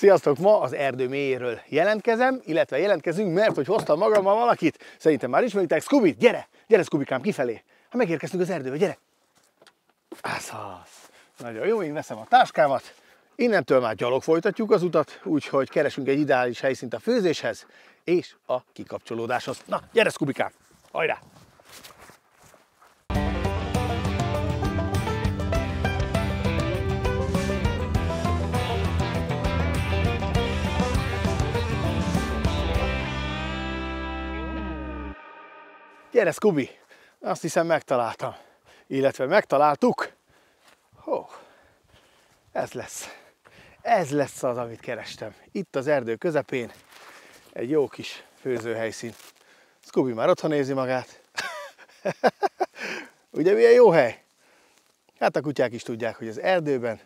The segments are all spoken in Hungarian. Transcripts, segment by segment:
Sziasztok! Ma az erdő mélyéről jelentkezem, illetve jelentkezünk, mert hogy hoztam magammal valakit. Szerintem már ismeritek. Scooby, gyere! Gyere, Scooby-kám, kifelé. Ha megérkeztünk az erdőbe, gyere! Ászász. Nagyon jó, én veszem a táskámat. Innentől már gyalog folytatjuk az utat, úgyhogy keresünk egy ideális helyszínt a főzéshez és a kikapcsolódáshoz. Na, gyere, Scooby-kám! Hajrá! Gyere, Scooby! Azt hiszem megtaláltam. Illetve megtaláltuk. Hó, ez lesz. Ez lesz az, amit kerestem. Itt az erdő közepén egy jó kis főzőhelyszín. Scooby már otthon nézi magát. Ugye milyen jó hely? Hát a kutyák is tudják, hogy az erdőben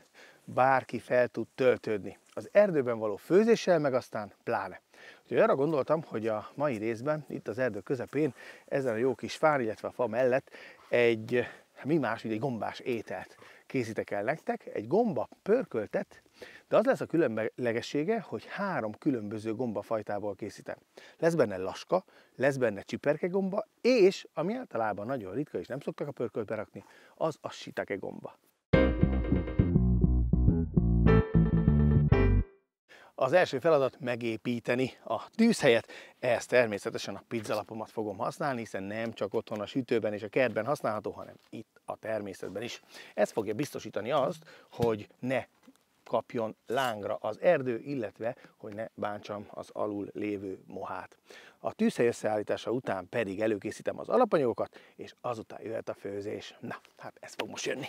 bárki fel tud töltődni. Az erdőben való főzéssel meg aztán pláne. Úgyhogy arra gondoltam, hogy a mai részben, itt az erdő közepén, ezen a jó kis fán, illetve a fa mellett egy, hát mi más, mint egy gombás ételt készítek el nektek. Egy gomba pörköltet, de az lesz a különlegessége, hogy három különböző gombafajtából készítem. Lesz benne laska, lesz benne csiperkegomba, és ami általában nagyon ritka, és nem szoktak a pörköltbe rakni, az a sitake gomba. Az első feladat megépíteni a tűzhelyet, ehhez természetesen a pizzalapomat fogom használni, hiszen nem csak otthon a sütőben és a kertben használható, hanem itt a természetben is. Ez fogja biztosítani azt, hogy ne kapjon lángra az erdő, illetve hogy ne bántsam az alul lévő mohát. A tűzhely összeállítása után pedig előkészítem az alapanyagokat, és azután jöhet a főzés. Na, hát ez fog most jönni.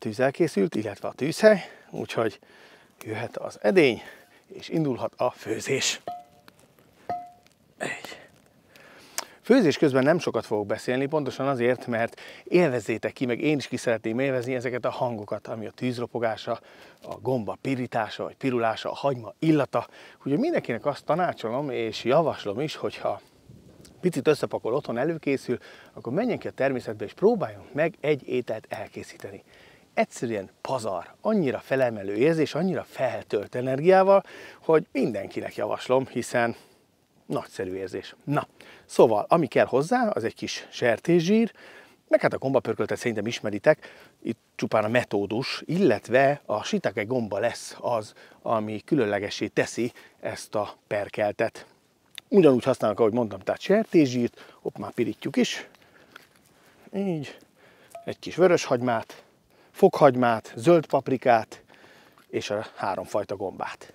Tűz elkészült, illetve a tűzhely, úgyhogy jöhet az edény, és indulhat a főzés. Egy. Főzés közben nem sokat fogok beszélni, pontosan azért, mert élvezzétek ki, meg én is ki szeretném élvezni ezeket a hangokat, ami a tűzropogása, a gomba pirítása, vagy pirulása, a hagyma illata. Úgyhogy mindenkinek azt tanácsolom, és javaslom is, hogyha picit összepakol, otthon előkészül, akkor menjen ki a természetbe, és próbáljon meg egy ételt elkészíteni egyszerűen pazar, annyira felemelő érzés, annyira feltölt energiával, hogy mindenkinek javaslom, hiszen nagyszerű érzés. Na, szóval, ami kell hozzá, az egy kis sertészsír, meg hát a gombapörköltet szerintem ismeritek, itt csupán a metódus, illetve a sitake gomba lesz az, ami különlegesé teszi ezt a perkeltet. Ugyanúgy használok, ahogy mondtam, tehát sertészsírt, ott már pirítjuk is, így, egy kis vöröshagymát, fokhagymát, zöld paprikát és a háromfajta gombát.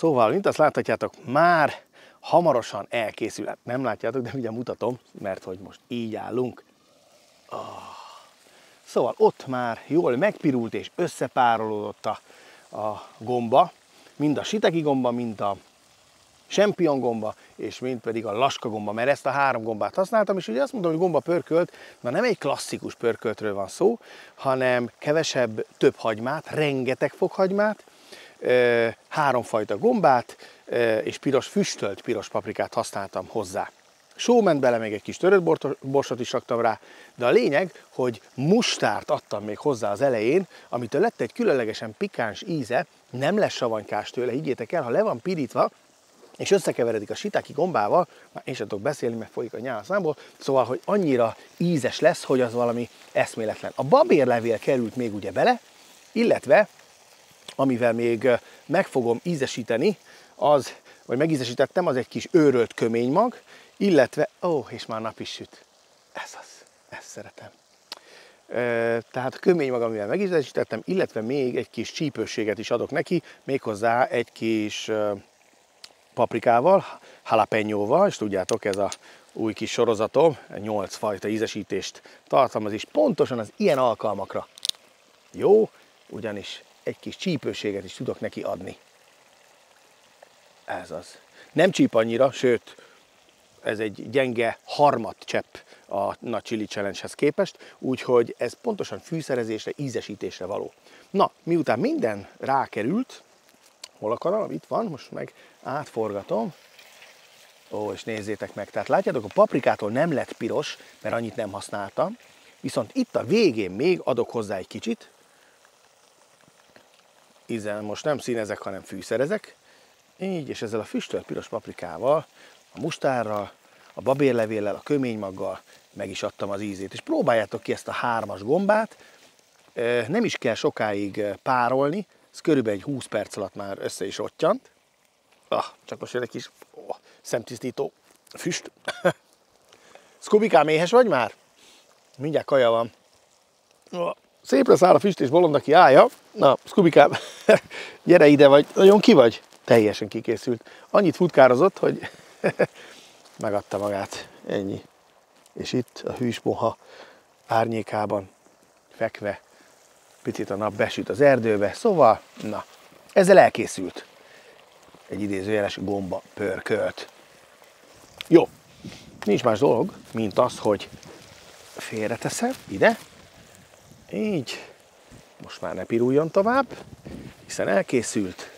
Szóval, mint azt láthatjátok, már hamarosan elkészül. Hát nem látjátok, de ugye mutatom, mert hogy most így állunk. Oh. Szóval ott már jól megpirult és összepárolódott a, a gomba, mind a siteki gomba, mind a sempion gomba, és mind pedig a laska gomba, mert ezt a három gombát használtam, és ugye azt mondom, hogy gomba pörkölt, na nem egy klasszikus pörköltről van szó, hanem kevesebb, több hagymát, rengeteg fokhagymát, háromfajta gombát és piros, füstölt piros paprikát használtam hozzá. Só ment bele, még egy kis törött borsot is raktam rá, de a lényeg, hogy mustárt adtam még hozzá az elején, amitől lett egy különlegesen pikáns íze, nem lesz savanykás tőle, higgyétek el, ha le van pirítva, és összekeveredik a sitáki gombával, már én sem tudok beszélni, mert folyik a nyál számból, szóval, hogy annyira ízes lesz, hogy az valami eszméletlen. A babérlevél került még ugye bele, illetve, amivel még meg fogom ízesíteni, az, vagy megízesítettem, az egy kis őrölt köménymag, illetve, ó, és már nap is süt. Ez az, ezt szeretem. Tehát a kömény magam, amivel megízesítettem, illetve még egy kis csípőséget is adok neki, méghozzá egy kis paprikával, jalapenyóval, és tudjátok, ez a új kis sorozatom, 8 fajta ízesítést tartalmaz, és pontosan az ilyen alkalmakra jó, ugyanis egy kis csípőséget is tudok neki adni. Ez az. Nem csíp annyira, sőt, ez egy gyenge harmad csepp a nagy chili challenge-hez képest, úgyhogy ez pontosan fűszerezésre, ízesítésre való. Na, miután minden rákerült, hol a kanal? Itt van, most meg átforgatom. Ó, és nézzétek meg, tehát látjátok, a paprikától nem lett piros, mert annyit nem használtam, viszont itt a végén még adok hozzá egy kicsit, ízen most nem színezek, hanem fűszerezek, így, és ezzel a füstölt piros paprikával, a mustárral, a babérlevéllel, a köménymaggal meg is adtam az ízét. És próbáljátok ki ezt a hármas gombát, nem is kell sokáig párolni, ez körülbelül egy 20 perc alatt már össze is ottyant. Ah, csak most jön egy kis oh, szemtisztító füst. Skubikám, éhes vagy már? Mindjárt kaja van. Oh, szépre száll a füst és bolond, aki állja. Na, Skubikám, gyere ide, vagy nagyon ki vagy? Teljesen kikészült. Annyit futkározott, hogy megadta magát. Ennyi. És itt a hűsmoha árnyékában fekve picit a nap besüt az erdőbe, szóval, na, ezzel elkészült egy idézőjeles gomba pörkölt. Jó, nincs más dolog, mint az, hogy félreteszem ide, így, most már ne piruljon tovább, hiszen elkészült.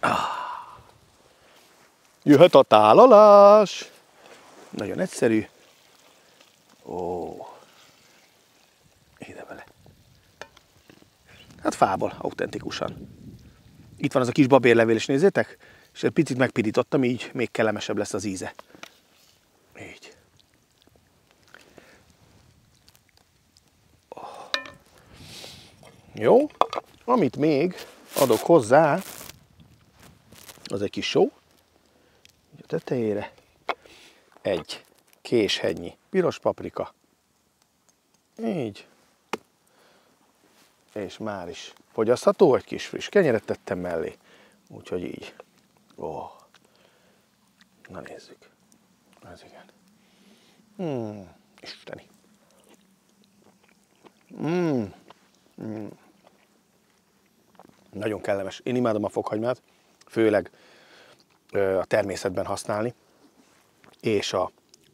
Ah. Jöhet a tálalás! Nagyon egyszerű. Ó, ide vele. Hát fából, autentikusan. Itt van az a kis babérlevél, és nézzétek, és egy picit megpirítottam, így még kellemesebb lesz az íze. Így. Jó, amit még adok hozzá, az egy kis só, a tetejére, egy késhegynyi piros paprika, így, és már is fogyasztható, egy kis friss kenyeret tettem mellé, úgyhogy így. Ó, na nézzük. Ez igen. Hmm, isteni. Hmm. Hmm. Nagyon kellemes. Én imádom a fokhagymát, főleg a természetben használni, és a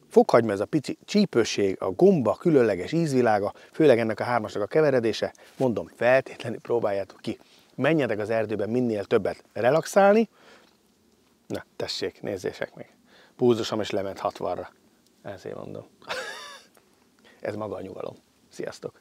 fokhagyma, ez a pici csípőség, a gomba, különleges ízvilága, főleg ennek a hármasnak a keveredése, mondom, feltétlenül próbáljátok ki. Menjetek az erdőben minél többet relaxálni. Na, tessék, nézzések meg. Púzusom is lement 60-ra. Ezért mondom. ez maga a nyugalom. Sziasztok!